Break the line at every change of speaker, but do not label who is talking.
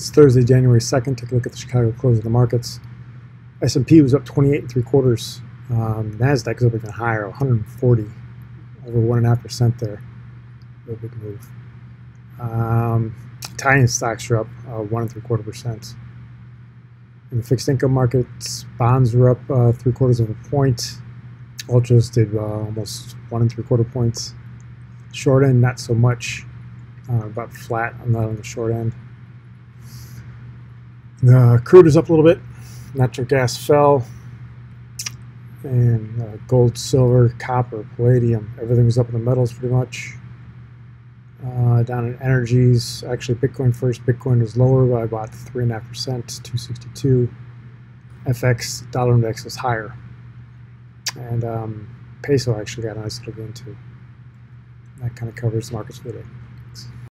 It's Thursday, January 2nd. Take a look at the Chicago close of the markets. S&P was up 28 and three quarters. Um, Nasdaq is up even higher, 140, over one and a half percent there. Real big move. Um, Italian stocks are up uh, one and three quarter percent. In the fixed income markets, bonds were up uh, three quarters of a point. Ultras did uh, almost one and three quarter points. Short end, not so much, uh, about flat on the, on the short end. The crude is up a little bit. Natural gas fell. And uh, gold, silver, copper, palladium, everything was up in the metals pretty much. Uh, down in energies, actually Bitcoin first. Bitcoin was lower by about 3.5%, 262. FX dollar index was higher. And um, peso actually got a nice little gain too. That kind of covers the markets for the day.